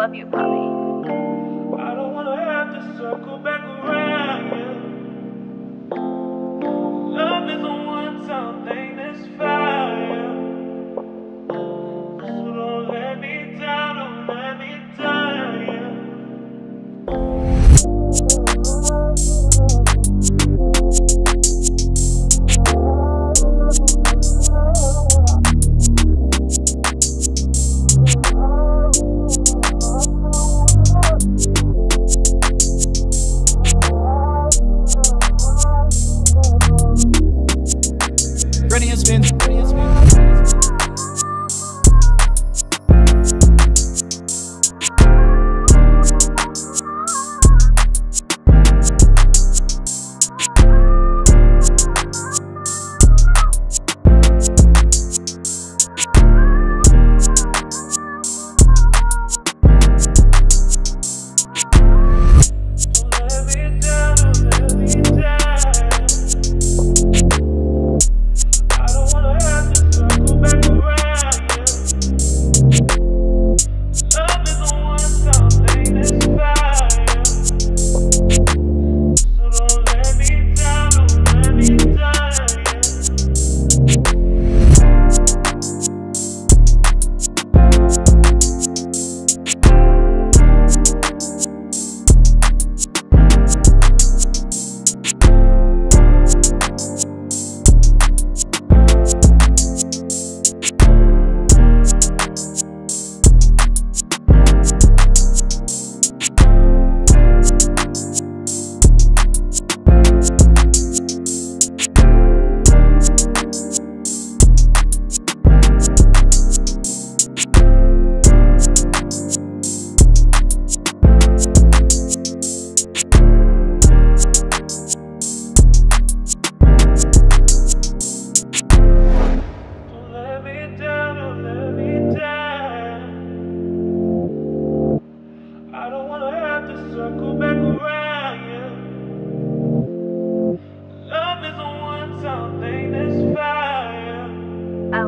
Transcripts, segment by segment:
love you, Bobby. nothing.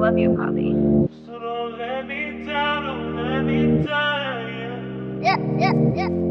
love you, Bobby. So don't let me down, don't let me down. Yeah, yeah, yeah. yeah.